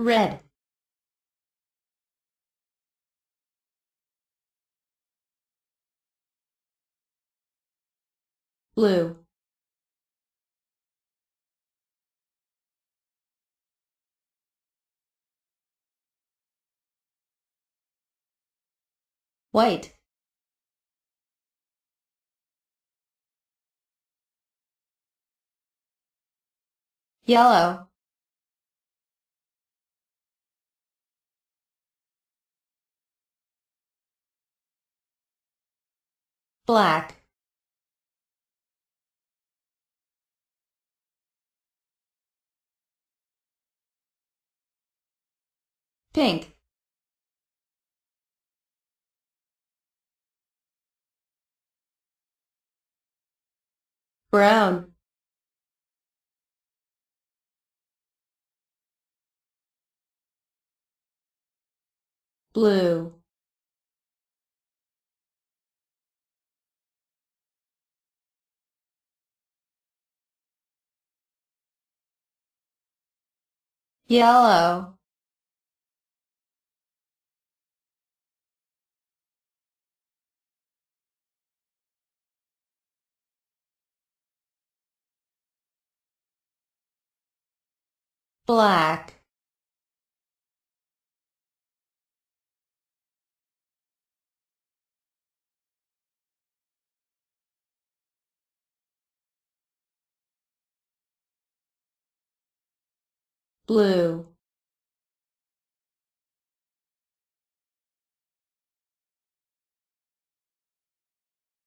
red. Blue. White. Yellow black. Pink. Brown. Blue yellow. Black blue